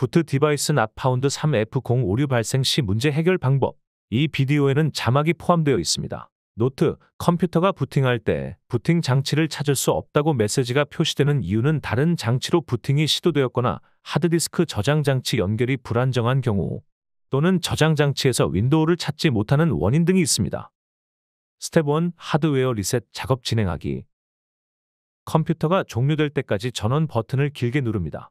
Boot Device Not Found 3F0 오류 발생 시 문제 해결 방법. 이 비디오에는 자막이 포함되어 있습니다. 노트, 컴퓨터가 부팅할 때 부팅 장치를 찾을 수 없다고 메시지가 표시되는 이유는 다른 장치로 부팅이 시도되었거나 하드디스크 저장 장치 연결이 불안정한 경우 또는 저장 장치에서 윈도우를 찾지 못하는 원인 등이 있습니다. 스텝 1 하드웨어 리셋 작업 진행하기 컴퓨터가 종료될 때까지 전원 버튼을 길게 누릅니다.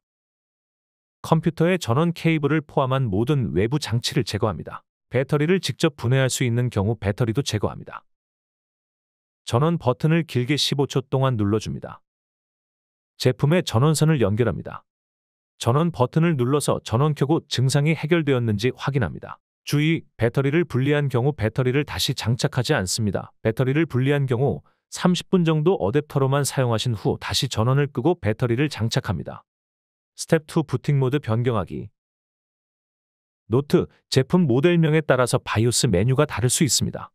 컴퓨터의 전원 케이블을 포함한 모든 외부 장치를 제거합니다. 배터리를 직접 분해할 수 있는 경우 배터리도 제거합니다. 전원 버튼을 길게 15초 동안 눌러줍니다. 제품의 전원선을 연결합니다. 전원 버튼을 눌러서 전원 켜고 증상이 해결되었는지 확인합니다. 주의, 배터리를 분리한 경우 배터리를 다시 장착하지 않습니다. 배터리를 분리한 경우 30분 정도 어댑터로만 사용하신 후 다시 전원을 끄고 배터리를 장착합니다. 스텝 2 부팅 모드 변경하기 노트, 제품 모델명에 따라서 BIOS 메뉴가 다를 수 있습니다.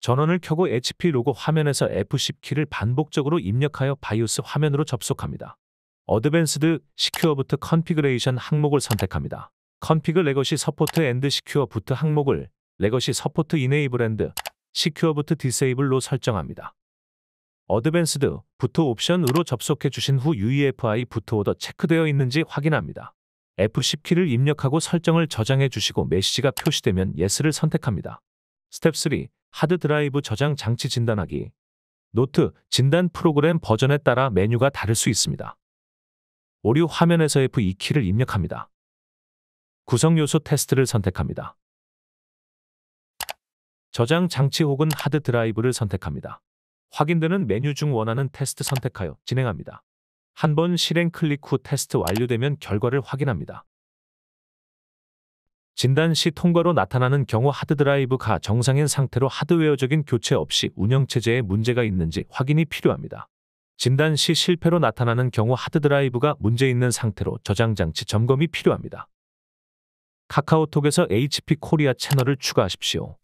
전원을 켜고 HP 로고 화면에서 F10 키를 반복적으로 입력하여 BIOS 화면으로 접속합니다. Advanced Secure Boot Configuration 항목을 선택합니다. Configure Legacy Support and Secure Boot 항목을 Legacy Support Enable and Secure Boot Disable로 설정합니다. Advanced Boot Option으로 접속해 주신 후 UEFI Boot Order 체크되어 있는지 확인합니다. F10 키를 입력하고 설정을 저장해 주시고 메시지가 표시되면 Yes를 선택합니다. 스텝 3 하드 드라이브 저장 장치 진단하기 노트 진단 프로그램 버전에 따라 메뉴가 다를 수 있습니다. 오류 화면에서 F2 키를 입력합니다. 구성 요소 테스트를 선택합니다. 저장 장치 혹은 하드 드라이브를 선택합니다. 확인되는 메뉴 중 원하는 테스트 선택하여 진행합니다. 한 번 실행 클릭 후 테스트 완료되면 결과를 확인합니다. 진단 시 통과로 나타나는 경우 하드드라이브가 정상인 상태로 하드웨어적인 교체 없이 운영체제에 문제가 있는지 확인이 필요합니다. 진단 시 실패로 나타나는 경우 하드드라이브가 문제 있는 상태로 저장장치 점검이 필요합니다. 카카오톡에서 HP 코리아 채널을 추가하십시오.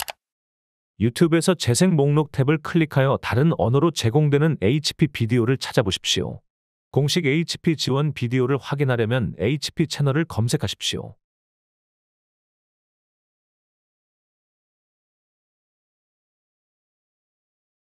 유튜브에서 재생 목록 탭을 클릭하여 다른 언어로 제공되는 HP 비디오를 찾아보십시오. 공식 HP 지원 비디오를 확인하려면 HP 채널을 검색하십시오.